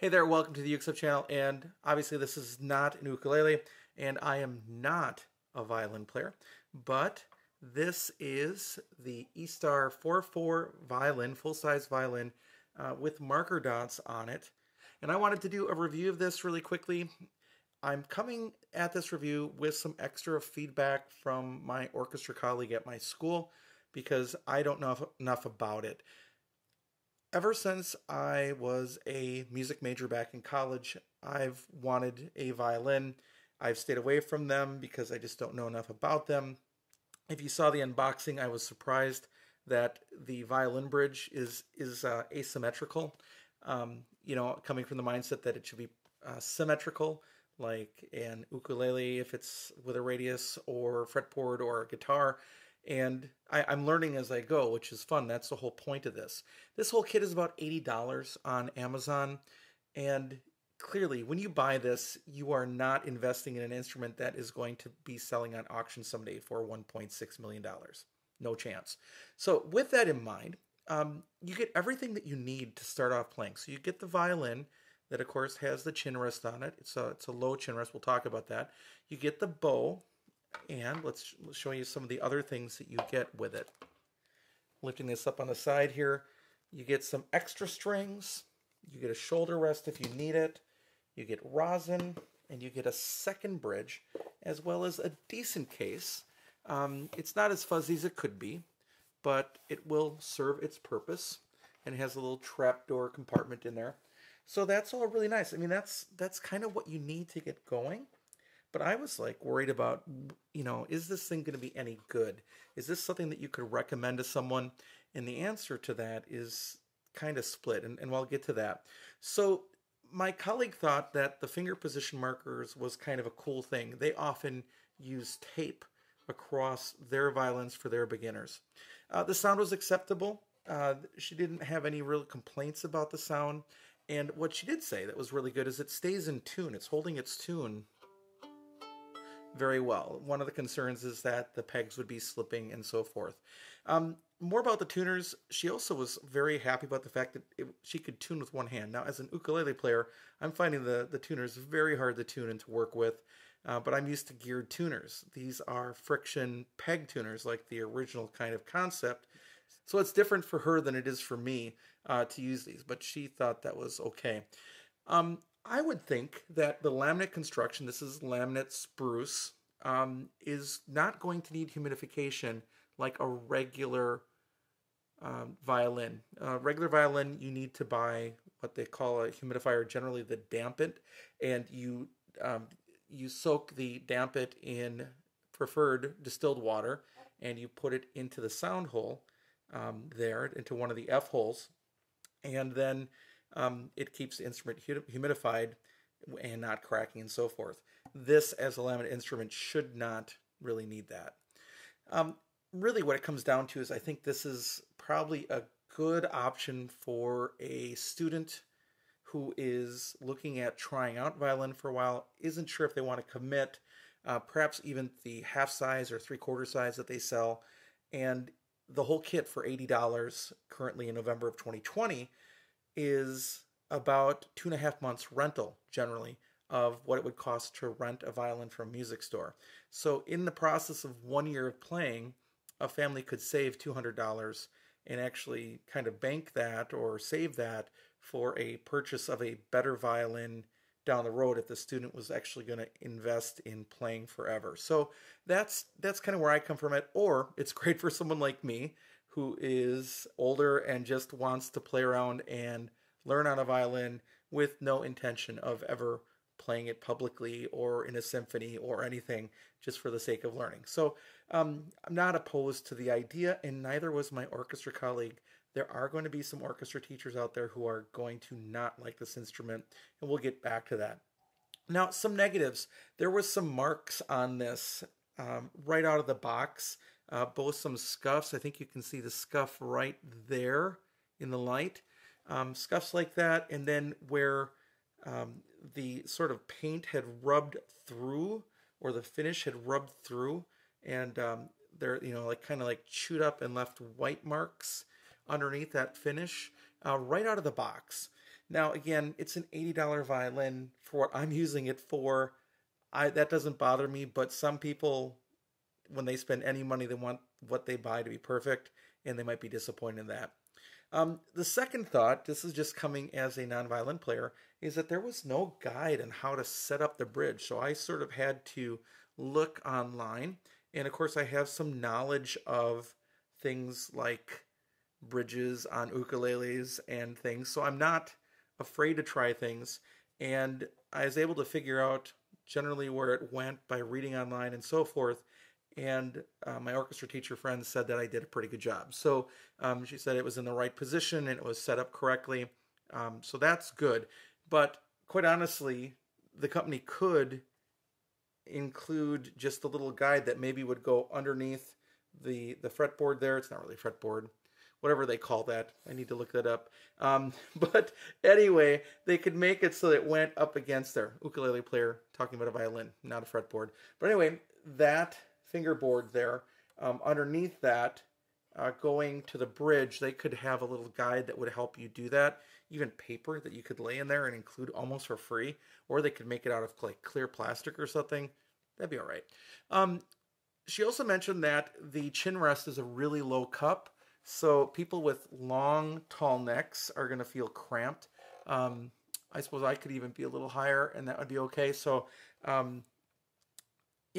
Hey there, welcome to the UkeStuff channel, and obviously this is not an ukulele, and I am not a violin player, but this is the Eastar 4-4 violin, full-size violin, uh, with marker dots on it. And I wanted to do a review of this really quickly. I'm coming at this review with some extra feedback from my orchestra colleague at my school because I don't know enough about it ever since I was a music major back in college, I've wanted a violin. I've stayed away from them because I just don't know enough about them. If you saw the unboxing, I was surprised that the violin bridge is is uh, asymmetrical. Um, you know, coming from the mindset that it should be uh, symmetrical, like an ukulele if it's with a radius or fretboard or a guitar and I, am learning as I go, which is fun. That's the whole point of this. This whole kit is about $80 on Amazon, and clearly, when you buy this, you are not investing in an instrument that is going to be selling on auction someday for $1.6 million. No chance. So, with that in mind, um, you get everything that you need to start off playing. So, you get the violin, that of course has the chin rest on it. It's a, it's a low chin rest. We'll talk about that. You get the bow, and let's, show you some of the other things that you get with it. Lifting this up on the side here, you get some extra strings, you get a shoulder rest if you need it, you get rosin, and you get a second bridge, as well as a decent case. Um, it's not as fuzzy as it could be, but it will serve its purpose, and it has a little trapdoor compartment in there. So that's all really nice. I mean, that's that's kind of what you need to get going. But I was like worried about, you know, is this thing going to be any good? Is this something that you could recommend to someone? And the answer to that is kind of split, and, and I'll get to that. So my colleague thought that the finger position markers was kind of a cool thing. They often use tape across their violins for their beginners. Uh, the sound was acceptable. Uh, she didn't have any real complaints about the sound. And what she did say that was really good is it stays in tune. It's holding its tune very well. One of the concerns is that the pegs would be slipping and so forth. Um, more about the tuners, she also was very happy about the fact that it, she could tune with one hand. Now, as an ukulele player, I'm finding the, the tuners very hard to tune and to work with, uh, but I'm used to geared tuners. These are friction peg tuners, like the original kind of concept. So it's different for her than it is for me uh, to use these, but she thought that was okay. Um, I would think that the laminate construction, this is laminate spruce, um, is not going to need humidification like a regular um, violin. Regular violin, you need to buy what they call a humidifier, generally the dampit, and you um, you soak the dampit in preferred distilled water, and you put it into the sound hole um, there, into one of the F holes, and then um, it keeps the instrument humidified and not cracking and so forth. This, as a laminate instrument, should not really need that. Um, really, what it comes down to is I think this is probably a good option for a student who is looking at trying out violin for a while, isn't sure if they want to commit, uh, perhaps even the half size or three quarter size that they sell, and the whole kit for $80 currently in November of 2020 is about two and a half months rental generally of what it would cost to rent a violin from a music store. So in the process of one year of playing, a family could save $200 and actually kind of bank that or save that for a purchase of a better violin down the road if the student was actually going to invest in playing forever. So that's that's kind of where I come from it or it's great for someone like me who is older and just wants to play around and learn on a violin with no intention of ever playing it publicly or in a symphony or anything just for the sake of learning. So um, I'm not opposed to the idea, and neither was my orchestra colleague. There are going to be some orchestra teachers out there who are going to not like this instrument, and we'll get back to that. Now, some negatives. There was some marks on this um, right out of the box uh, both some scuffs. I think you can see the scuff right there in the light. Um, scuffs like that, and then where um, the sort of paint had rubbed through, or the finish had rubbed through, and um, they're you know like kind of like chewed up and left white marks underneath that finish uh, right out of the box. Now, again, it's an $80 violin for what I'm using it for. I that doesn't bother me, but some people when they spend any money they want what they buy to be perfect and they might be disappointed in that. Um, the second thought, this is just coming as a non-violin player, is that there was no guide on how to set up the bridge. So I sort of had to look online. And of course, I have some knowledge of things like bridges on ukuleles and things. So I'm not afraid to try things. And I was able to figure out generally where it went by reading online and so forth. And uh, my orchestra teacher friend said that I did a pretty good job. So um, she said it was in the right position and it was set up correctly. Um, so that's good. But quite honestly, the company could include just a little guide that maybe would go underneath the the fretboard there. It's not really fretboard, whatever they call that. I need to look that up. Um, but anyway, they could make it so that it went up against their ukulele player, talking about a violin, not a fretboard. But anyway, that fingerboard there, um, underneath that, uh, going to the bridge, they could have a little guide that would help you do that. Even paper that you could lay in there and include almost for free, or they could make it out of like clear plastic or something. That'd be all right. Um, she also mentioned that the chin rest is a really low cup, so people with long, tall necks are going to feel cramped. Um, I suppose I could even be a little higher, and that would be okay. So, um,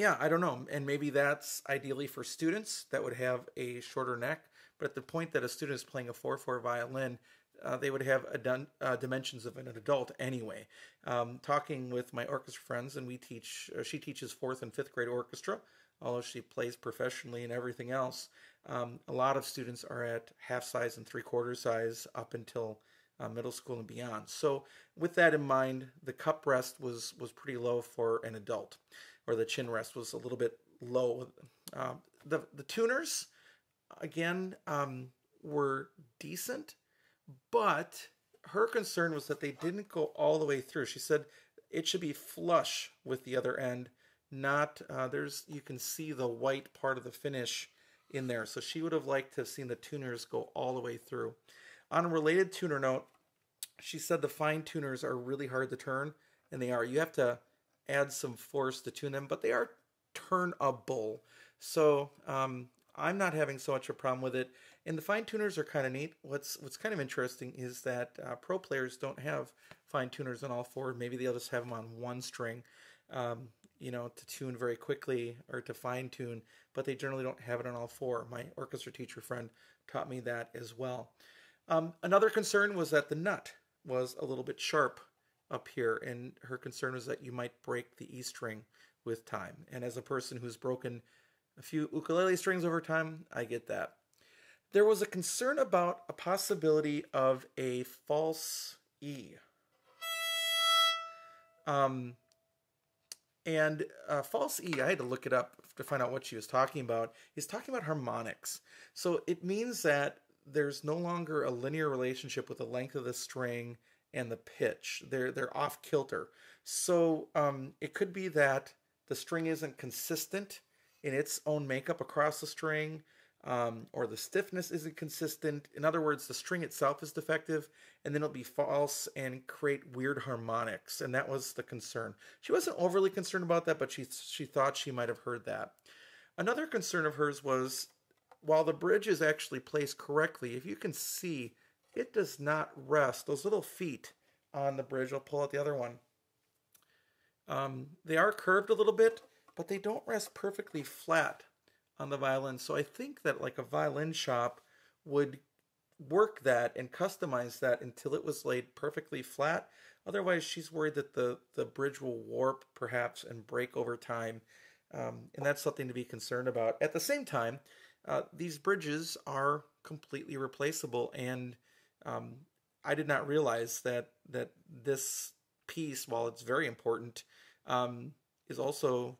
yeah, I don't know. And maybe that's ideally for students that would have a shorter neck. But at the point that a student is playing a 4 4 violin, uh, they would have dun- uh, dimensions of an adult anyway. Um, talking with my orchestra friends, and we teach, uh, she teaches fourth and fifth grade orchestra, although she plays professionally and everything else. Um, a lot of students are at half size and three quarter size up until uh, middle school and beyond. So, with that in mind, the cup rest was was pretty low for an adult, or the chin rest was a little bit low. Uh, the the tuners, again, um, were decent but her concern was that they didn't go all the way through. She said it should be flush with the other end, not uh, there's you can see the white part of the finish in there. So she would have liked to have seen the tuners go all the way through. On a related tuner note, she said the fine tuners are really hard to turn, and they are. You have to add some force to tune them, but they are turnable. So um, I'm not having so much of a problem with it. And the fine tuners are kind of neat. What's what's kind of interesting is that uh, pro players don't have fine tuners on all four. Maybe they'll just have them on one string, um, you know, to tune very quickly or to fine tune. But they generally don't have it on all four. My orchestra teacher friend taught me that as well. Um, another concern was that the nut was a little bit sharp up here, and her concern was that you might break the E string with time. And as a person who's broken a few ukulele strings over time, I get that. There was a concern about a possibility of a false E. Um, and uh, false E, I had to look it up to find out what she was talking about. Is talking about harmonics. So it means that there's no longer a linear relationship with the length of the string and the pitch. They're they're off kilter. So um, it could be that the string isn't consistent in its own makeup across the string, um, or the stiffness isn't consistent. In other words, the string itself is defective, and then it'll be false and create weird harmonics. And that was the concern. She wasn't overly concerned about that, but she she thought she might have heard that. Another concern of hers was while the bridge is actually placed correctly, if you can see, it does not rest. Those little feet on the bridge, I'll pull out the other one. Um, they are curved a little bit, but they don't rest perfectly flat on the violin. So I think that like a violin shop would work that and customize that until it was laid perfectly flat. Otherwise, she's worried that the, the bridge will warp perhaps and break over time. Um, and that's something to be concerned about. At the same time, uh, these bridges are completely replaceable. And um, I did not realize that, that this piece, while it's very important, um, is also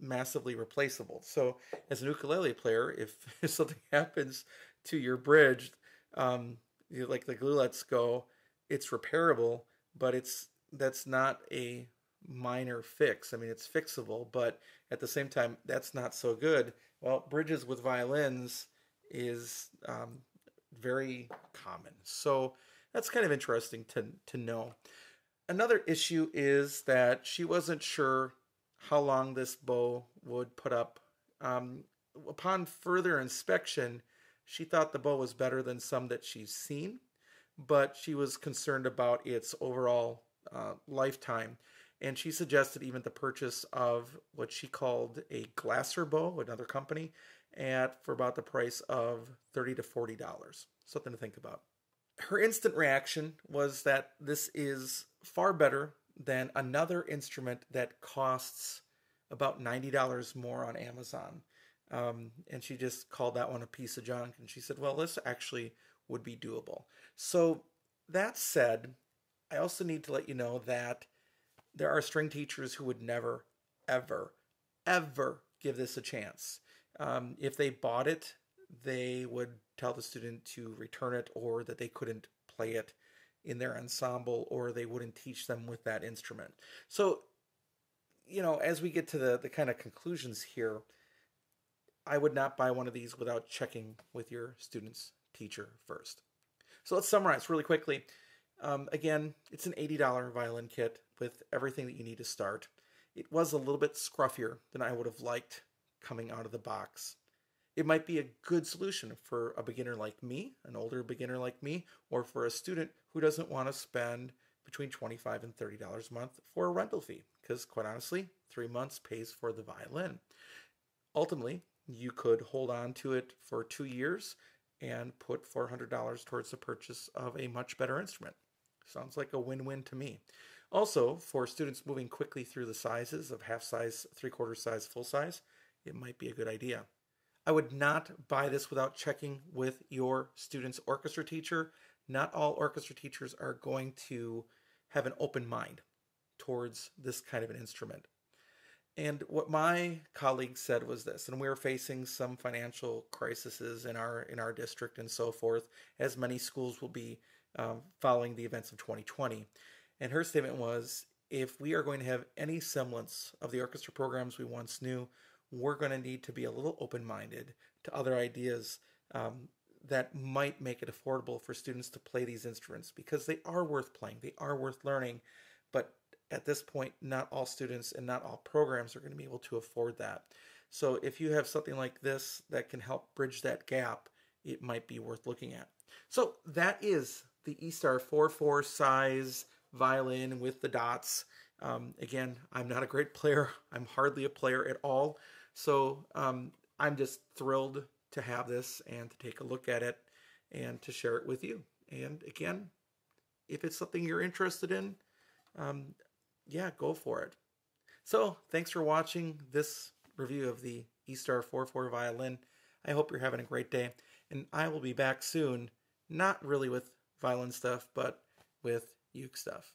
massively replaceable. So, as an ukulele player, if, something happens to your bridge, um, you like the glue lets go, it's repairable, but it's that's not a minor fix. I mean, it's fixable, but at the same time, that's not so good. Well, bridges with violins is um, very common. So that's kind of interesting to, to know. Another issue is that she wasn't sure how long this bow would put up. Um, upon further inspection, she thought the bow was better than some that she's seen, but she was concerned about its overall uh, lifetime. And she suggested even the purchase of what she called a Glasser bow, another company, at for about the price of thirty to forty dollars. Something to think about. Her instant reaction was that this is far better than another instrument that costs about ninety dollars more on Amazon. Um, and she just called that one a piece of junk. And she said, well, this actually would be doable. So, that said, I also need to let you know that there are string teachers who would never, ever, ever give this a chance. Um, if they bought it, they would tell the student to return it or that they couldn't play it in their ensemble or they wouldn't teach them with that instrument. So, you know, as we get to the, the kind of conclusions here, I would not buy one of these without checking with your student's teacher first. So let's summarize really quickly. Um, again, it's an $80 violin kit with everything that you need to start. It was a little bit scruffier than I would have liked coming out of the box. It might be a good solution for a beginner like me, an older beginner like me, or for a student who doesn't want to spend between 25 and $30 a month for a rental fee, because quite honestly, three months pays for the violin. Ultimately, you could hold on to it for two years and put $400 towards the purchase of a much better instrument. Sounds like a win win to me. Also, for students moving quickly through the sizes of half size, three quarter size, full size, it might be a good idea. I would not buy this without checking with your student's orchestra teacher. Not all orchestra teachers are going to have an open mind towards this kind of an instrument. And what my colleague said was this, and we were facing some financial crises in our in our district and so forth, as many schools will be um, following the events of 2020. And her statement was, if we are going to have any semblance of the orchestra programs we once knew, we're going to need to be a little open-minded to other ideas um, that might make it affordable for students to play these instruments because they are worth playing, they are worth learning, but at this point, not all students and not all programs are going to be able to afford that. So if you have something like this that can help bridge that gap, it might be worth looking at. So that is the Eastar 4-4 size violin with the dots. Um, again, I'm not a great player. I'm hardly a player at all. So um, I'm just thrilled to have this and to take a look at it and to share it with you. And again, if it's something you're interested in, um, yeah, go for it. So, thanks for watching this review of the Eastar 4-4 violin. I hope you're having a great day, and I will be back soon, not really with violin stuff, but with uke stuff.